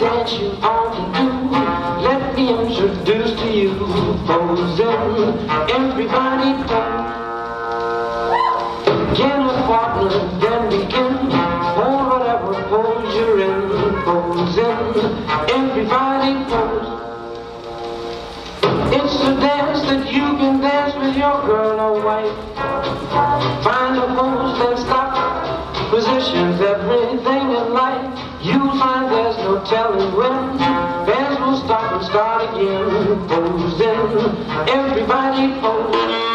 dance you ought to do. Let me introduce to you posing. Everybody pose. Get a partner, then begin. Hold whatever pose you're in. Posing. Everybody pose. It's a dance that you can dance with your girl or wife. Find a pose, stop. Positions, everything in life. You'll find there's no telling when. Bands will stop and start again. Posing, everybody Frozen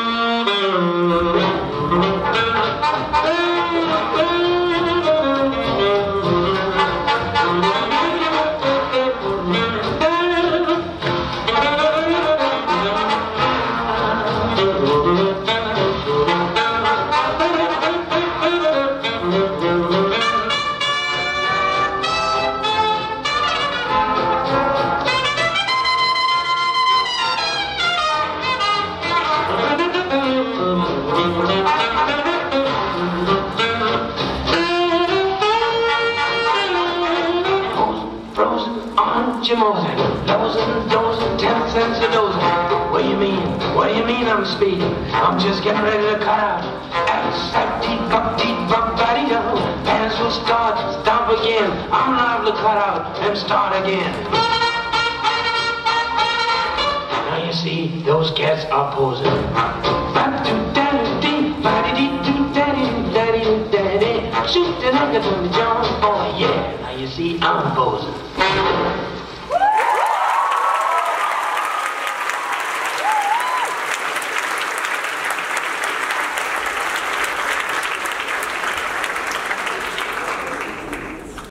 on Jimosing, dozing, dozing, ten cents a dozen. What do you mean? What do you mean I'm speeding? I'm just getting ready to cut out. Absatty, bucky, bucky, go. Pants will start, stop again. I'm liable to cut out and start again. Now you see, those cats are posing. Shoot the nigga to the John, oh yeah. Now you see, I'm posing.